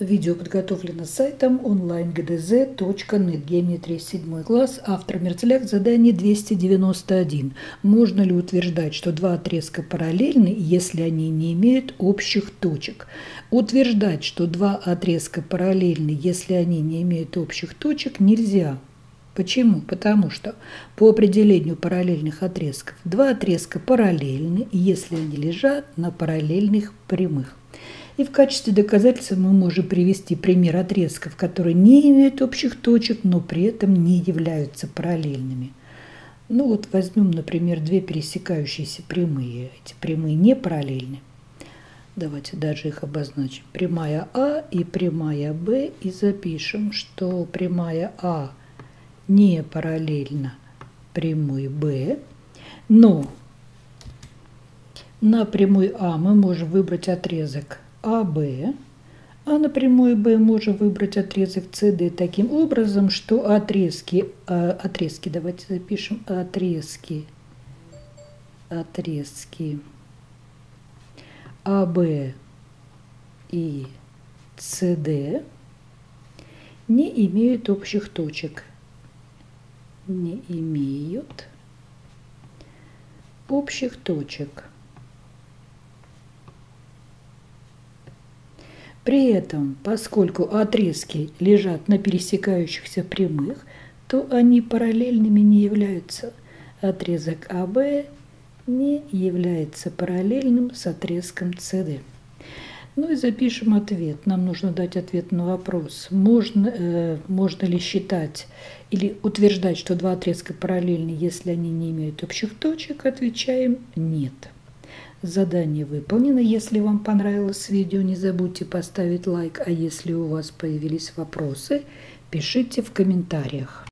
Видео подготовлено сайтом onlinegdz.net. Геометрия 7 класс. Автор Мерцеляк. Задание 291. Можно ли утверждать, что два отрезка параллельны, если они не имеют общих точек? Утверждать, что два отрезка параллельны, если они не имеют общих точек, нельзя. Почему? Потому что по определению параллельных отрезков два отрезка параллельны, если они лежат на параллельных прямых. И в качестве доказательства мы можем привести пример отрезков, которые не имеют общих точек, но при этом не являются параллельными. Ну вот возьмем, например, две пересекающиеся прямые. Эти прямые не параллельны. Давайте даже их обозначим. Прямая А и прямая Б. И запишем, что прямая А не параллельна прямой Б. Но на прямой А мы можем выбрать отрезок АБ, а на прямой Б можем выбрать отрезок CD таким образом, что отрезки, а, отрезки, давайте запишем, отрезки, отрезки АБ и CD не имеют общих точек. Не имеют общих точек. При этом, поскольку отрезки лежат на пересекающихся прямых, то они параллельными не являются. Отрезок АБ не является параллельным с отрезком CD. Ну и запишем ответ. Нам нужно дать ответ на вопрос, можно, э, можно ли считать или утверждать, что два отрезка параллельны, если они не имеют общих точек. Отвечаем «нет». Задание выполнено. Если вам понравилось видео, не забудьте поставить лайк, а если у вас появились вопросы, пишите в комментариях.